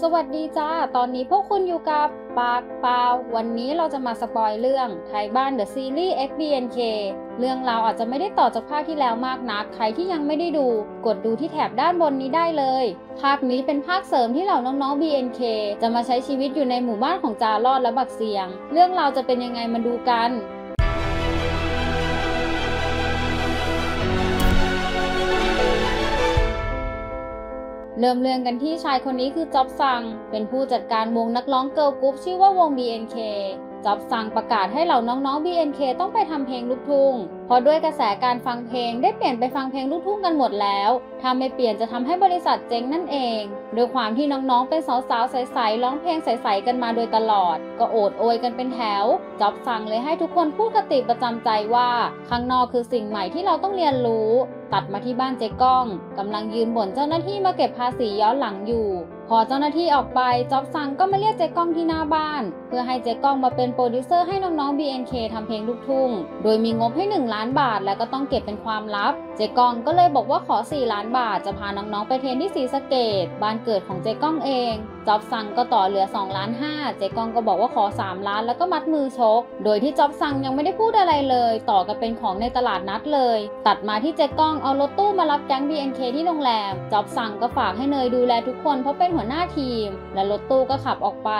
สวัสดีจ้า ตอนนี้พวกคุณอยู่กับปากเปล่าวันนี้เราจะมาสปอยเรื่องไทยบ้านเดอะซีรีส์ FBNK เรื่องราวอาจจะไม่ได้ต่อจากภาคที่แล้วมากนัก ใครที่ยังไม่ได้ดู กดดูที่แถบด้านบนนี้ได้เลย ภาคนี้เป็นภาคเสริมที่เหล่าน้องๆ BNK จะมาใช้ชีวิตอยู่ในหมู่บ้านของจารอดและบักเสียง เรื่องราวจะเป็นยังไงมาดูกัน เริ่มเรื่องกันที่ชายคนนี้คือจ็อบซัง เป็นผู้จัดการวงนักร้องเกิร์ลกรุ๊ปชื่อว่าวง BNK จ็อบซังประกาศให้เหล่าน้องๆ BNK ต้องไปทำเพลงลูกทุ่ง เพราะด้วยกระแสการฟังเพลงได้เปลี่ยนไปฟังเพลงลูกทุ่งกันหมดแล้ว ถ้าไม่เปลี่ยนจะทำให้บริษัทเจ๊งนั่นเอง โดยความที่น้องๆ เป็นสาวๆ ใสๆ ร้องเพลงใสๆ กันมาโดยตลอด ก็โอดโอยกันเป็นแถว จ็อบสั่งเลยให้ทุกคนพูดคติประจำใจว่า ข้างนอกคือสิ่งใหม่ที่เราต้องเรียนรู้ ตัดมาที่บ้านเจ๊ก้องกำลังยืนบ่นเจ้าหน้าที่มาเก็บภาษีย้อนหลังอยู่ พอเจ้าหน้าที่ออกไปจ็อบซังก็มาเรียกเจ๊ก้องที่หน้าบ้าน เพื่อให้เจ๊ก้องมาเป็นโปรดิวเซอร์ให้น้องๆ BNK ทำเพลงลูกทุ่ง โดยมีงบให้ 1 ล้านบาท และก็ต้องเก็บเป็นความลับ เจ๊ก้องก็เลยบอกว่าขอ 4 ล้านบาท จะพาน้องๆไป train ที่ศรีสะเกษบ้านเกิดของเจ๊ก้องเองจ็อบซังก็ต่อเหลือ2ล้าน5เจ๊กองก็บอกว่าขอ 3 ล้านแล้วก็มัดมือชก โดยที่จ็อบซังยังไม่ได้พูดอะไรเลย ต่อกันเป็นของในตลาดนัดเลย ตัดมาที่เจ๊กองเอารถตู้มารับแก๊ง BNK ที่โรงแรมจ็อบซังก็ฝากให้เนยดูแลทุกคนเพราะเป็นหัวหน้าทีม และรถตู้ก็ขับออกไป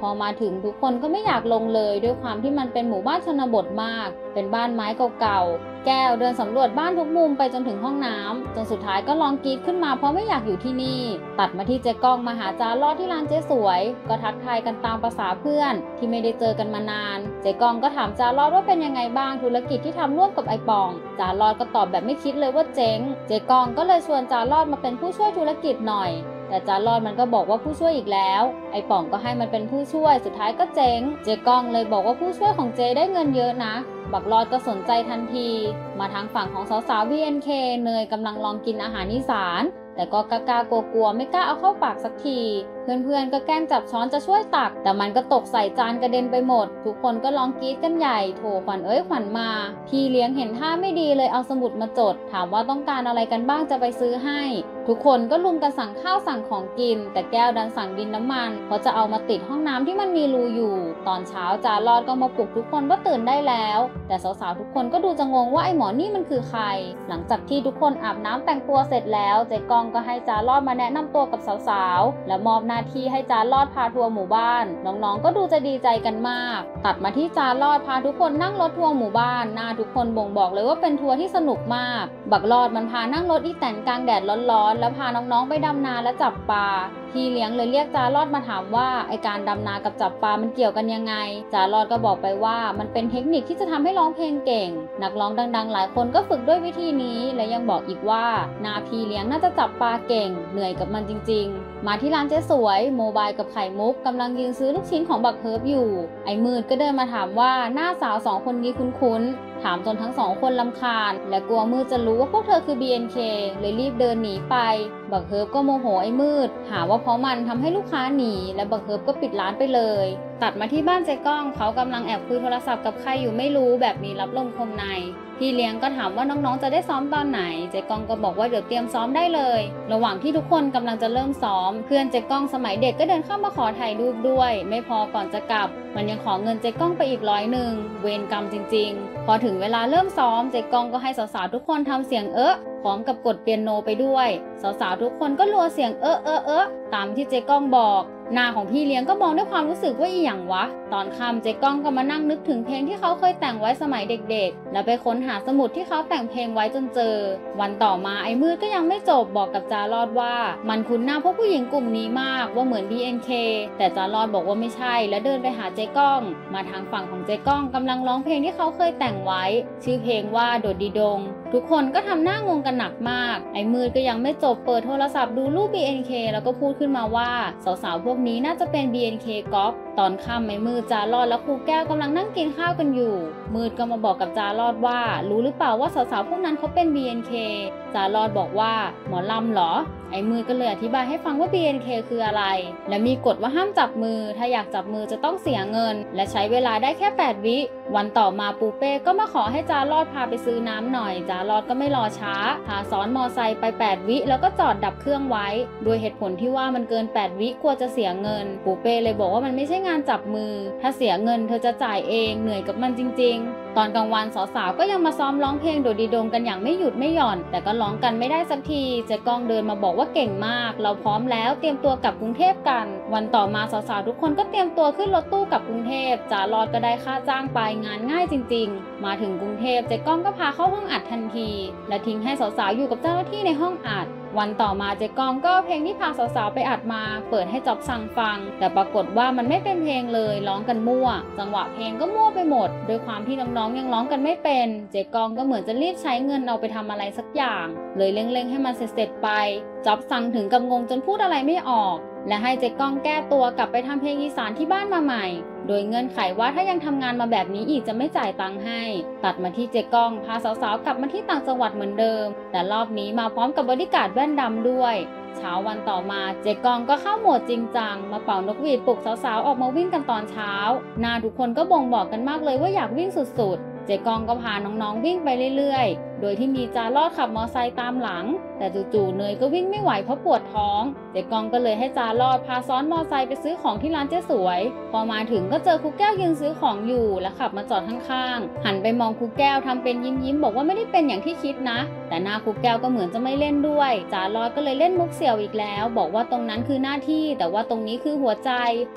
พอมาถึงทุกคนก็ไม่อยากลงเลย ด้วยความที่มันเป็นหมู่บ้านชนบทมาก เป็นบ้านไม้เก่าๆ แก้วเดินสำรวจบ้านทุกมุมไปจนถึงห้องน้ำจนสุดท้ายก็ลองกรีดขึ้นมาเพราะไม่อยากอยู่ที่นี่ ตัดมาที่เจ๊ก้องมาหาจารอดที่ร้านเจ๊สวย ก็ทักทายกันตามภาษาเพื่อน ที่ไม่ได้เจอกันมานาน เจ๊ก้องก็ถามจารอดว่าเป็นยังไงบ้างธุรกิจที่ทำร่วมกับไอปองจารอดก็ตอบแบบไม่คิดเลยว่าเจ๊ง เจ๊ก้องก็เลยชวนจารอดมาเป็นผู้ช่วยธุรกิจหน่อย แต่จารอดมันก็บอกว่าผู้ช่วยอีกแล้ว ไอ้ป่องก็ให้มันเป็นผู้ช่วย สุดท้ายก็เจ๊ง เจ๊ก้องเลยบอกว่าผู้ช่วยของเจ๊ได้เงินเยอะนะ บักรอดก็สนใจทันที มาทางฝั่งของสาวสาววีเนยกำลังลองกินอาหารอีสาน แต่ก็กล้ากลัวๆไม่กล้าเอาเข้าปากสักที เพื่อนๆ ก็แกล้งจับช้อนจะช่วยตัก แต่มันก็ตกใส่จานกระเด็นไปหมด ทุกคนก็ร้องกรี๊ดกันใหญ่โถขวัญเอ้ยขวัญมา พี่เลี้ยงเห็นท่าไม่ดีเลยเอาสมุดมาจด ถามว่าต้องการอะไรกันบ้างจะไปซื้อให้ ทุกคนก็รุมกันสั่งข้าวสั่งของกิน แต่แก้วดันสั่งดินน้ำมันเพราะจะเอามาติดห้องน้ำที่มันมีรูอยู่ ตอนเช้าจารอดก็มาปลุกทุกคนว่าตื่นได้แล้ว แต่สาวๆทุกคนก็ดูจะงงว่าไอ้หมอนี่มันคือใคร หลังจากที่ทุกคนอาบน้ำแต่งตัวเสร็จแล้วเจ๊กองก็ให้จารอดมาแนะนำตัวกับสาวๆและมอบหน้าที่ให้จารอดพาทัวร์หมู่บ้าน น้องๆ ก็ดูจะดีใจกันมาก ตัดมาที่จารอดพาทุกคนนั่งรถทัวร์หมู่บ้านหน้าทุกคนบ่งบอกเลยว่าเป็นทัวร์ที่สนุกมาก บักรอดมันพานั่งรถอีแตนกลางแดดร้อนๆแล้วพาน้องๆไปดำนาและจับปลา พี่เลี้ยงเลยเรียกจารอดมาถามว่าไอการดำนากับจับปลามันเกี่ยวกันยังไง จารอดก็บอกไปว่ามันเป็นเทคนิคที่จะทำให้ร้องเพลงเก่ง นักร้องดัง ๆ หลายคนก็ฝึกด้วยวิธีนี้ และยังบอกอีกว่านาพี่เลี้ยงน่าจะจับปลาเก่ง เหนื่อยกับมันจริง ๆ มาที่ร้านเจ๊สวยโมบายกับไข่มุกกำลังยืนซื้อลูกชิ้นของบักเฮิร์บอยู่ ไอ้มืดก็เดินมาถามว่าหน้าสาวสองคนนี้คคุ้นๆ ถามจนทั้งสองคนรำคาญ และกลัวมืดจะรู้ว่าพวกเธอคือ BNK เลยรีบเดินหนีไป บักเฮิร์บก็โมโหไอ้มืด หาว่าเพราะมันทำให้ลูกค้าหนี และบักเฮิร์บก็ปิดร้านไปเลย ตัดมาที่บ้านเจ๊ก้อง เขากำลังแอบคุยโทรศัพท์กับใครอยู่ไม่รู้แบบมีลับลมคมใน พี่เลี้ยงก็ถามว่าน้องๆจะได้ซ้อมตอนไหน เจ๊กองก็บอกว่าเดี๋ยวเตรียมซ้อมได้เลย ระหว่างที่ทุกคนกำลังจะเริ่มซ้อม เพื่อนเจ๊กองสมัยเด็กก็เดินเข้ามาขอถ่ายรูปด้วย ไม่พอก่อนจะกลับ มันยังขอเงินเจ๊กองไปอีกร้อยหนึ่งเวรกรรมจริง ๆ พอถึงเวลาเริ่มซ้อมเจ๊กองก็ให้สาวๆทุกคนทำเสียงเอ๊ะพร้อมกับกดเปียโนไปด้วย สาวๆทุกคนก็รัวเสียงเอ๊ะเอ๊ะเอ๊ะตามที่เจ๊กองบอก หน้าของพี่เลี้ยงก็มองด้วยความรู้สึกว่าอีหยังวะ ตอนค่ำเจ๊ก้องก็มานั่งนึกถึงเพลงที่เขาเคยแต่งไว้สมัยเด็กๆ แล้วไปค้นหาสมุดที่เขาแต่งเพลงไว้จนเจอ วันต่อมาไอ้มืดก็ยังไม่จบบอกกับจารอดว่า มันคุ้นหน้าพวกผู้หญิงกลุ่มนี้มากว่าเหมือน BNK แต่จารอดบอกว่าไม่ใช่ และเดินไปหาเจ๊ก้อง มาทางฝั่งของเจ๊ก้องกำลังร้องเพลงที่เขาเคยแต่งไว้ ชื่อเพลงว่าโดดดีดง ทุกคนก็ทำหน้างงกันหนักมาก ไอ้มืดก็ยังไม่จบเปิดโทรศัพท์ดูรูป BNK แล้วก็พูดขึ้นมาว่าสาวๆพวกนี้น่าจะเป็น BNK ก๊อฟ ตอนค่ำไม่มืดจารอดและครูแก้วกำลังนั่งกินข้าวกันอยู่ มืดก็มาบอกกับจารอดว่า รู้หรือเปล่าว่าสาวๆพวกนั้นเขาเป็น BNK จารอดบอกว่าหมอลำเหรอ ไอ้มือก็เลยอธิบายให้ฟังว่า BNK คืออะไร และมีกฎว่าห้ามจับมือ ถ้าอยากจับมือจะต้องเสียเงิน และใช้เวลาได้แค่ 8 วิ วันต่อมาปูเป้ก็มาขอให้จารอดพาไปซื้อน้ำหน่อย จารอดก็ไม่รอช้า พาซ้อนมอไซค์ไป 8 วิ แล้วก็จอดดับเครื่องไว้ โดยเหตุผลที่ว่ามันเกิน 8 วิกลัวจะเสียเงิน ปูเป้เลยบอกว่ามันไม่ใช่งานจับมือ ถ้าเสียเงินเธอจะจ่ายเองเหนื่อยกับมันจริง ๆ ตอนกลางวันสาวๆก็ยังมาซ้อมร้องเพลงโดดดีดงกันอย่างไม่หยุดไม่หย่อน แต่ก็ร้องกันไม่ได้สักทีเจ๊กองเดินมาบอกว่าเก่งมาก เราพร้อมแล้วเตรียมตัวกลับกรุงเทพกัน วันต่อมาสาวๆทุกคนก็เตรียมตัวขึ้นรถตู้กลับกรุงเทพจ่ารอดก็ได้ค่าจ้างไปงานง่ายจริง ๆ มาถึงกรุงเทพเจ๊ก้องก็พาเข้าห้องอัดทันที และทิ้งให้สาวๆอยู่กับเจ้าหน้าที่ในห้องอัด วันต่อมาเจ๊กองก็เพลงที่พาสาวๆไปอัดมา เปิดให้จอบสั่งฟัง แต่ปรากฏว่ามันไม่เป็นเพลงเลยร้องกันมั่ว จังหวะเพลงก็มั่วไปหมดโดยความที่น้องๆยังร้องกันไม่เป็น เจ๊กองก็เหมือนจะรีบใช้เงินเอาไปทำอะไรสักอย่าง เลยเร่งๆให้มันเสร็จๆไปจอบสั่งถึงกับงงจนพูดอะไรไม่ออก และให้เจ๊กองแก้ตัวกลับไปทำเพลงอีสานที่บ้านมาใหม่ โดยเงื่อนไขว่าถ้ายังทำงานมาแบบนี้อีกจะไม่จ่ายตังค์ให้ ตัดมาที่เจก้อง พาสาวๆกลับมาที่ต่างจังหวัดเหมือนเดิม แต่รอบนี้มาพร้อมกับบริการแว่นดำด้วยเช้าวันต่อมาเจกองก็เข้าโหมดจริงจัง มาเป่านกหวีดปลุกสาวๆ ออกมาวิ่งกันตอนเช้า หน้าทุกคนก็บ่งบอกกันมากเลยว่าอยากวิ่งสุดๆ เจกองก็พาน้องๆวิ่งไปเรื่อยๆโดยที่มีจารอดขับมอไซค์ตามหลัง แต่จู่ๆเนยก็วิ่งไม่ไหวเพราะปวดท้องเจ๊กองก็เลยให้จารอดพาซ้อนมอไซค์ไปซื้อของที่ร้านเจ๊สวย พอมาถึงก็เจอครูแก้วยืนซื้อของอยู่และขับมาจอดข้างๆหันไปมองครูแก้วทำเป็นยิ้มๆบอกว่าไม่ได้เป็นอย่างที่คิดนะ แต่หน้าครูแก้วก็เหมือนจะไม่เล่นด้วยจารอดก็เลยเล่นมุกเสี่ยวอีกแล้ว บอกว่าตรงนั้นคือหน้าที่ แต่ว่าตรงนี้คือหัวใจ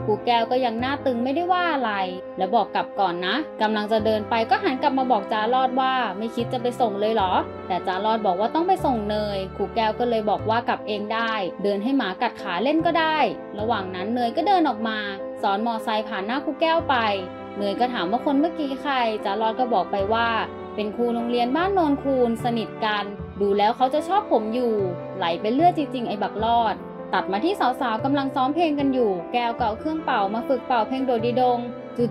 ครูแก้วก็ยังหน้าตึงไม่ได้ว่าอะไร และบอกกลับก่อนนะกำลังจะเดินไปก็หันกลับมาบอกจารอดว่า ไม่คิดจะไปส่งเลยเหรอ แต่จารอดบอกว่าต้องไปส่งเนยครูแก้วก็เลยบอกว่ากลับเองได้ เดินให้หมากัดขาเล่นก็ได้ ระหว่างนั้นเนยก็เดินออกมา สอนมอไซค์ผ่านหน้าครูแก้วไป เนยก็ถามว่าคนเมื่อกี้ใครจารอดก็บอกไปว่า เป็นครูโรงเรียนบ้านโนนคูนสนิทกัน ดูแล้วเขาจะชอบผมอยู่ ไหลเป็นเลือดจริงๆไอ้บักรอดตัดมาที่สาวๆกำลังซ้อมเพลงกันอยู่ แก้วเก่าเครื่องเป่ามาฝึกเป่าเพลงโดดดีดง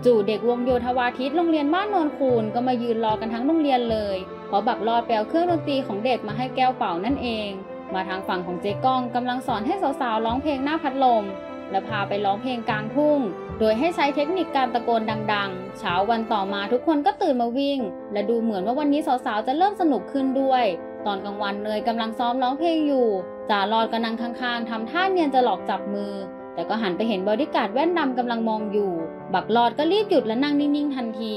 จู่ๆเด็กวงโยธวาทิตโรงเรียนบ้านโนนคูนก็มายืนรอกันทั้งโรงเรียนเลย เพราะบักรอดไปเอาเครื่องดนตรีของเด็กมาให้แก้วเป่านั่นเอง มาทางฝั่งของเจ๊ก้องกำลังสอนให้สาวๆร้องเพลงหน้าพัดลม และพาไปร้องเพลงกลางทุ่ง โดยให้ใช้เทคนิคการตะโกนดังๆ เช้าวันต่อมาทุกคนก็ตื่นมาวิ่ง และดูเหมือนว่าวันนี้สาวๆจะเริ่มสนุกขึ้นด้วย ตอนกลางวันเนยกำลังซ้อมร้องเพลงอยู่จารอดก็นั่งข้างๆทำท่าเนียนจะหลอกจับมือ แต่ก็หันไปเห็นบอดี้การ์ดแว่นดำกำลังมองอยู่ บักรอดก็รีบหยุดและนั่งนิ่งๆทันที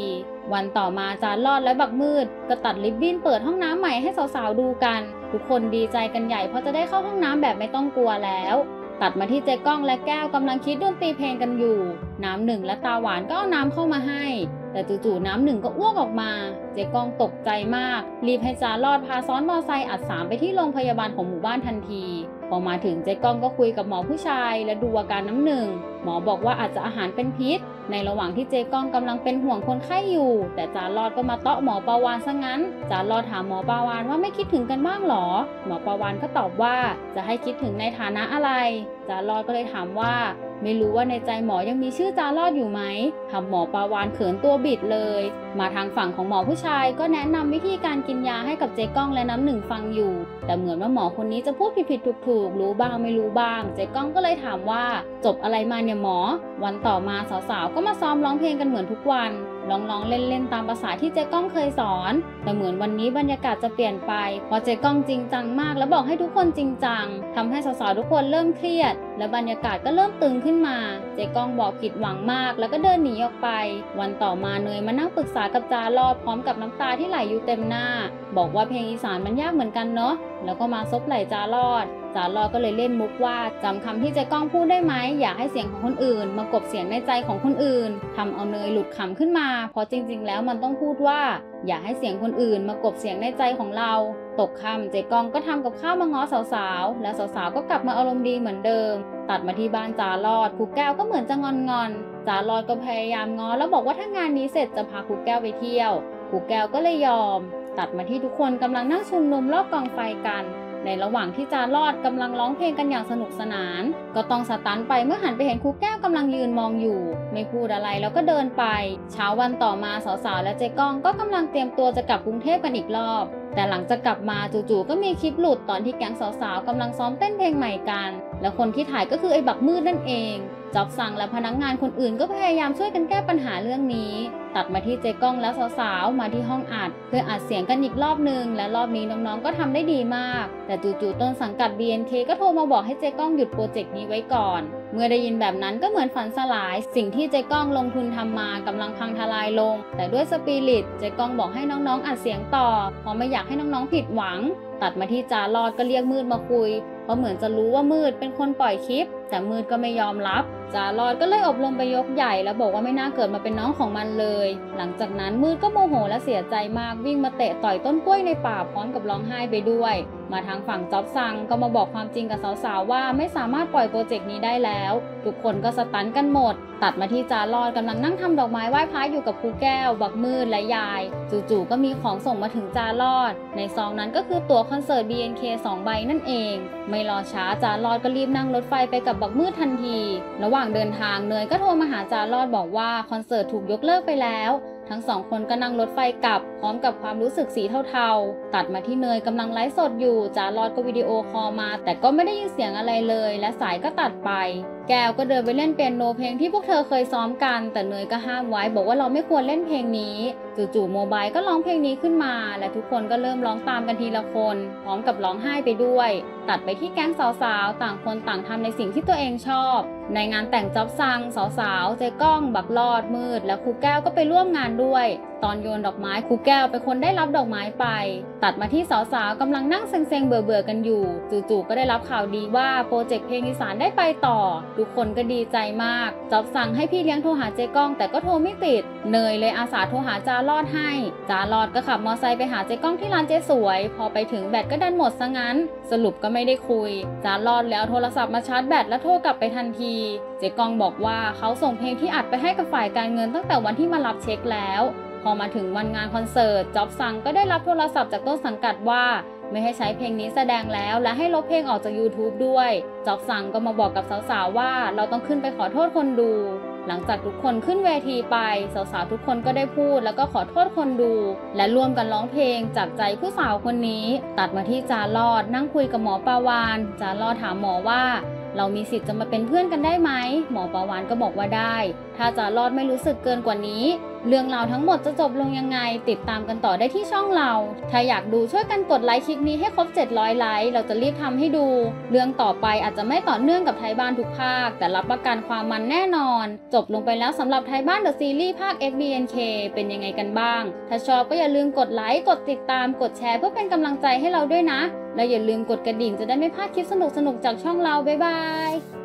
วันต่อมาจารอดและบักมืด ก็ตัดริบบิ้นเปิดห้องน้ำใหม่ให้สาวๆดูกัน ทุกคนดีใจกันใหญ่เพราะจะได้เข้าห้องน้ำแบบไม่ต้องกลัวแล้ว ตัดมาที่เจ๊ก้องและแก้วกำลังคิดดนตรีเพลงกันอยู่ น้ำหนึ่งและตาหวานก็เอาน้ำเข้ามาให้ แต่จู่ๆน้ำหนึ่งก็อ้วกออกมา เจ๊ก้องตกใจมาก รีบให้จารอดพาซ้อนมอไซค์อัดสามไปที่โรงพยาบาลของหมู่บ้านทันที อมาถึงเจ๊ก้องก็คุยกับหมอผู้ชายและดูอาการน้ำหนึ่ง หมอบอกว่าอาจจะอาหารเป็นพิษ ในระหว่างที่เจ๊ก้องกำลังเป็นห่วงคนไข้อยู่ แต่จารอดก็มาเตาะหมอปาวานซะงั้น จารอดถามหมอปาวานว่าไม่คิดถึงกันบ้างหรอ หมอปาวานก็ตอบว่าจะให้คิดถึงในฐานะอะไร จารอดก็เลยถามว่า ไม่รู้ว่าในใจหมอยังมีชื่อจารอดอยู่ไหมทำหมอปาวานเขินตัวบิดเลย มาทางฝั่งของหมอผู้ชายก็แนะนำวิธีการกินยาให้กับเจ๊ก้องและน้ำหนึ่งฟังอยู่ แต่เหมือนว่าหมอคนนี้จะพูดผิดๆถูกๆ รู้บ้างไม่รู้บ้าง เจ๊ก้องก็เลยถามว่า จบอะไรมาเนี่ยหมอ วันต่อมาสาวๆก็มาซ้อมร้องเพลงกันเหมือนทุกวัน ร้องๆเล่นๆตามภาษาที่เจ๊ก้องเคยสอน แต่เหมือนวันนี้บรรยากาศจะเปลี่ยนไปเพราะเจ๊ก้องจริงจังมาก แล้วบอกให้ทุกคนจริงจังทำให้สาวๆทุกคนเริ่มเครียด และบรรยากาศก็เริ่มตึงขึ้นมา เจ๊ก้องบอกผิดหวังมาก แล้วก็เดินหนีออกไป วันต่อมาเนยมานั่งปรึกษากับจารอดพร้อมกับน้ำตาที่ไหลอยู่เต็มหน้า บอกว่าเพลงอีสานมันยากเหมือนกันเนาะแล้วก็มาซบไหลจารอด จารอดก็เลยเล่นมุกว่าจำคำที่เจ๊ก้องพูดได้ไหมอยากให้เสียงของคนอื่น มากบเสียงในใจของคนอื่นทำเอาเนยหลุดขำขึ้นมา เพราะจริง ๆ แล้วมันต้องพูดว่า อยากให้เสียงคนอื่น มากบเสียงในใจของเรา ตกคำเจ๊ก้องก็ทำกับข้าวมาง้อสาวๆ และสาวๆก็กลับมาอารมณ์ดีเหมือนเดิม ตัดมาที่บ้านจารอดครูแก้วก็เหมือนจะงอนๆจารอดก็พยายามง้อแล้วบอกว่าถ้างานนี้เสร็จจะพาครูแก้วไปเที่ยวครูแก้วก็เลยยอม ตัดมาที่ทุกคนกำลังนั่งชุมนุมรอบกองไฟกัน ในระหว่างที่จารอดกำลังร้องเพลงกันอย่างสนุกสนาน ก็ต้องสตันไปเมื่อหันไปเห็นครูแก้วกำลังยืนมองอยู่ ไม่พูดอะไรแล้วก็เดินไป เช้าวันต่อมาสาวๆและเจ๊ก้องก็กำลังเตรียมตัวจะกลับกรุงเทพกันอีกรอบ แต่หลังจากกลับมาจู่ๆก็มีคลิปหลุดตอนที่แก๊งสาวๆกำลังซ้อมเต้นเพลงใหม่กัน และคนที่ถ่ายก็คือไอ้บักมืดนั่นเอง จอบสั่งและพนักงานคนอื่นก็พยายามช่วยกันแก้ปัญหาเรื่องนี้ ตัดมาที่เจก้องและสาวๆ มาที่ห้องอัด เพื่ออัดเสียงกันอีกรอบหนึ่งและรอบนี้น้องๆ ก็ทำได้ดีมาก แต่จู่ๆต้นสังกัด BNK ก็โทรมาบอกให้เจก้องหยุดโปรเจกต์นี้ไว้ก่อน เมื่อได้ยินแบบนั้นก็เหมือนฝันสลาย สิ่งที่เจก้องลงทุนทำมากำลังพังทลายลง แต่ด้วยสปิริตเจก้องบอกให้น้องๆ อัดเสียงต่อเพราะไม่อยากให้น้องๆผิดหวัง ตัดมาที่จารอดก็เรียกมืดมาคุย เพราะเหมือนจะรู้ว่ามืดเป็นคนปล่อยคลิป แต่มืดก็ไม่ยอมรับจารอดก็เลยอบรมไปยกใหญ่แล้วบอกว่าไม่น่าเกิดมาเป็นน้องของมันเลย หลังจากนั้นมืดก็โมโหและเสียใจมากวิ่งมาเตะต่อยต้นกล้วยในป่าพร้อมกับร้องไห้ไปด้วย มาทางฝั่งจ็อบซังก็มาบอกความจริงกับสาวๆว่าไม่สามารถปล่อยโปรเจกต์นี้ได้แล้ว ทุกคนก็สตันกันหมด ตัดมาที่จารอดกำลังนั่งทำดอกไม้ไหว้พระอยู่กับครูแก้ว บักมืดและยาย จู่ๆก็มีของส่งมาถึงจารอด ในซองนั้นก็คือตั๋วคอนเสิร์ต BNK 2 ใบนั่นเอง ไม่รอช้าจารอดก็รีบนั่งรถไฟไปกับบักมืดทันที ระหว่างเดินทางเนยก็โทรมาหาจารอดบอกว่าคอนเสิร์ตถูกยกเลิกไปแล้ว ทั้งสองคนก็นั่งรถไฟกลับ พร้อมกับความรู้สึกสีเทาๆ ตัดมาที่เนยกำลังไลฟ์สดอยู่จารอดก็วิดีโอคอลมา แต่ก็ไม่ได้ยินเสียงอะไรเลย และสายก็ตัดไปแก้วก็เดินไปเล่นเปียโนเพลงที่พวกเธอเคยซ้อมกัน แต่เนยก็ห้ามไว้บอกว่าเราไม่ควรเล่นเพลงนี้ จู่ๆโมบายก็ร้องเพลงนี้ขึ้นมา และทุกคนก็เริ่มร้องตามกันทีละคน พร้อมกับร้องไห้ไปด้วย ตัดไปที่แก๊งสาวๆ ต่างคนต่างทำในสิ่งที่ตัวเองชอบ ในงานแต่งจ็อบซังสาวๆเจ๊ก้อง บักลอดมืด และครูแก้วก็ไปร่วมงานด้วย ตอนโยนดอกไม้ครูแก้วเป็นคนได้รับดอกไม้ไป ตัดมาที่สาวๆกำลังนั่งเซ็งๆเบื่อๆกันอยู่ จู่ๆก็ได้รับข่าวดีว่าโปรเจกต์เพลงอีสานได้ไปต่อ ทุกคนก็ดีใจมากจอบสั่งให้พี่เลี้ยงโทรหาเจ๊ก้อง แต่ก็โทรไม่ติด เนยเลยอาสาโทรหาจารอดให้จารอดก็ขับมอไซค์ไปหาเจ๊ก้องที่ร้านเจ๊สวย พอไปถึงแบตก็ดันหมดซะงั้น สรุปก็ไม่ได้คุยจารอดแล้วโทรศัพท์มาชาร์จแบตแล้วโทรกลับไปทันที เจ๊ก้องบอกว่าเขาส่งเพลงที่อัดไปให้กับฝ่ายการเงินตั้งแต่วันที่มารับเช็คแล้ว พอมาถึงวันงานคอนเสิร์ตจ็อบซังก็ได้รับโทรศัพท์จากต้นสังกัดว่า ไม่ให้ใช้เพลงนี้แสดงแล้วและให้ลบเพลงออกจาก YouTube ด้วยจ็อบซังก็มาบอกกับสาวๆว่าเราต้องขึ้นไปขอโทษคนดู หลังจากทุกคนขึ้นเวทีไป สาวๆทุกคนก็ได้พูด แล้วก็ขอโทษคนดู และร่วมกันร้องเพลงจากใจผู้สาวคนนี้ ตัดมาที่จารอด นั่งคุยกับหมอปาวานจารอดถามหมอว่าเรามีสิทธิ์จะมาเป็นเพื่อนกันได้ไหม หมอปาวานก็บอกว่าได้ถ้าจารอดไม่รู้สึกเกินกว่านี้ เรื่องราวทั้งหมดจะจบลงยังไง ติดตามกันต่อได้ที่ช่องเรา ถ้าอยากดูช่วยกันกดไลค์คลิปนี้ให้ครบ 700 ไลค์ เราจะรีบทำให้ดู เรื่องต่อไปอาจจะไม่ต่อเนื่องกับไทยบ้านทุกภาค แต่รับประกันความมันแน่นอน จบลงไปแล้วสำหรับไทยบ้านเดอะซีรีส์ภาค FBNK เป็นยังไงกันบ้าง ถ้าชอบก็อย่าลืมกดไลค์กดติดตามกดแชร์เพื่อเป็นกำลังใจให้เราด้วยนะ และอย่าลืมกดกระดิ่งจะได้ไม่พลาดคลิปสนุกๆจากช่องเราบ๊ายบาย